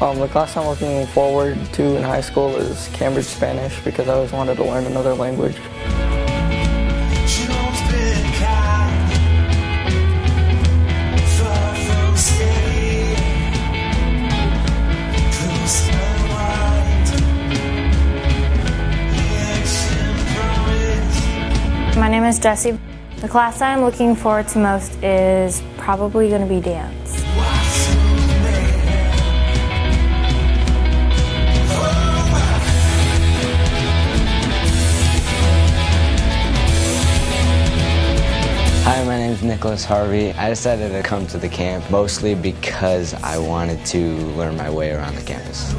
Um, the class I'm looking forward to in high school is Cambridge Spanish because I always wanted to learn another language. My name is Jessie. The class I'm looking forward to most is probably going to be dance. Nicholas Harvey. I decided to come to the camp mostly because I wanted to learn my way around the campus.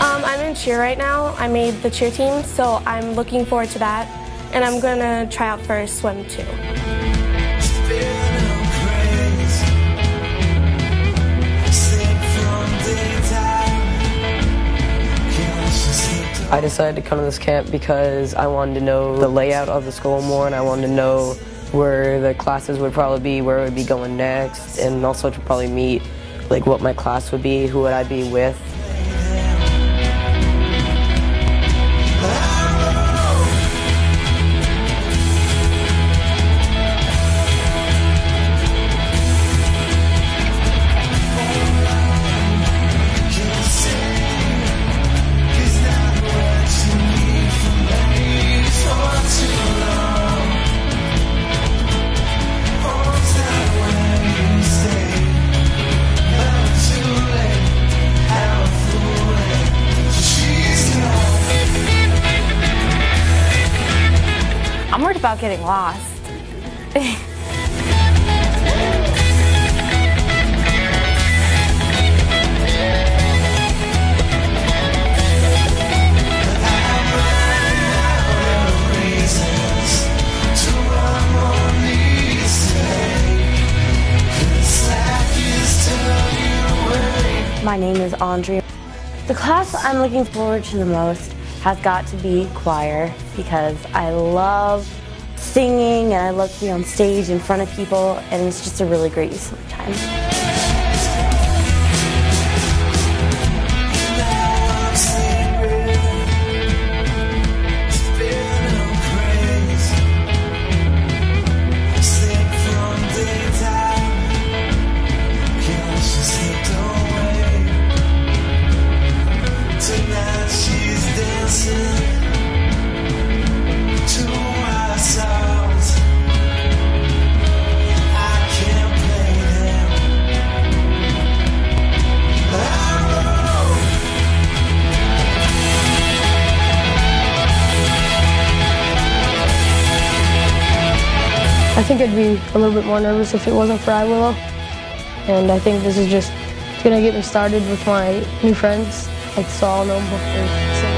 Um, I'm in cheer right now. I made the cheer team, so I'm looking forward to that. And I'm gonna try out for a swim too. I decided to come to this camp because I wanted to know the layout of the school more and I wanted to know where the classes would probably be, where I would be going next, and also to probably meet like what my class would be, who would I be with. About getting lost. My name is Andrea. The class I'm looking forward to the most has got to be choir because I love singing and I love to be on stage in front of people and it's just a really great use of my time. I think I'd be a little bit more nervous if it wasn't for iWillow. And I think this is just going to get me started with my new friends. Like, so I'll know more.